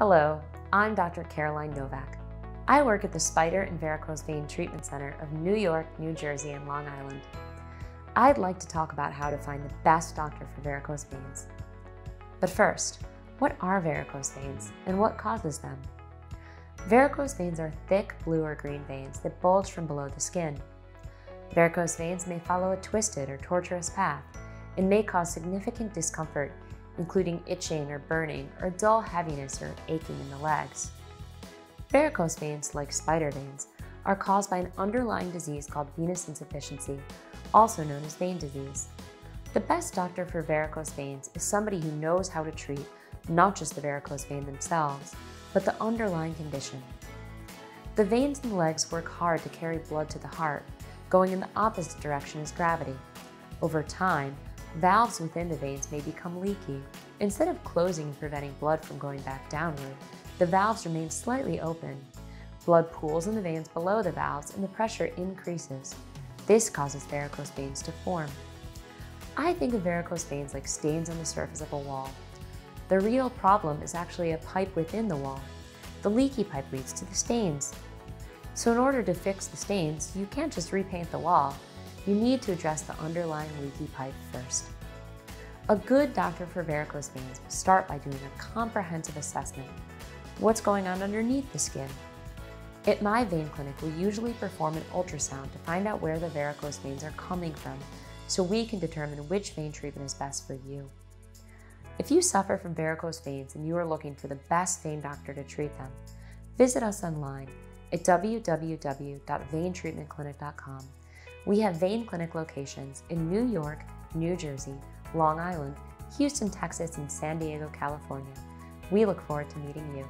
Hello, I'm Dr. Caroline Novak. I work at the Spider and Varicose Vein Treatment Center of New York, New Jersey, and Long Island. I'd like to talk about how to find the best doctor for varicose veins. But first, what are varicose veins and what causes them? Varicose veins are thick blue or green veins that bulge from below the skin. Varicose veins may follow a twisted or tortuous path and may cause significant discomfort, including itching or burning or dull heaviness or aching in the legs. Varicose veins, like spider veins, are caused by an underlying disease called venous insufficiency, also known as vein disease. The best doctor for varicose veins is somebody who knows how to treat not just the varicose vein themselves, but the underlying condition. The veins in the legs work hard to carry blood to the heart, going in the opposite direction as gravity. Over time, valves within the veins may become leaky. Instead of closing and preventing blood from going back downward, the valves remain slightly open. Blood pools in the veins below the valves and the pressure increases. This causes varicose veins to form. I think of varicose veins like stains on the surface of a wall. The real problem is actually a pipe within the wall. The leaky pipe leads to the stains. So in order to fix the stains, you can't just repaint the wall. You need to address the underlying leaky pipe first. A good doctor for varicose veins will start by doing a comprehensive assessment. What's going on underneath the skin? At my vein clinic, we usually perform an ultrasound to find out where the varicose veins are coming from so we can determine which vein treatment is best for you. If you suffer from varicose veins and you are looking for the best vein doctor to treat them, visit us online at www.veintreatmentclinic.com. We have vein clinic locations in New York, New Jersey, Long Island, Houston, Texas, and San Diego, California. We look forward to meeting you.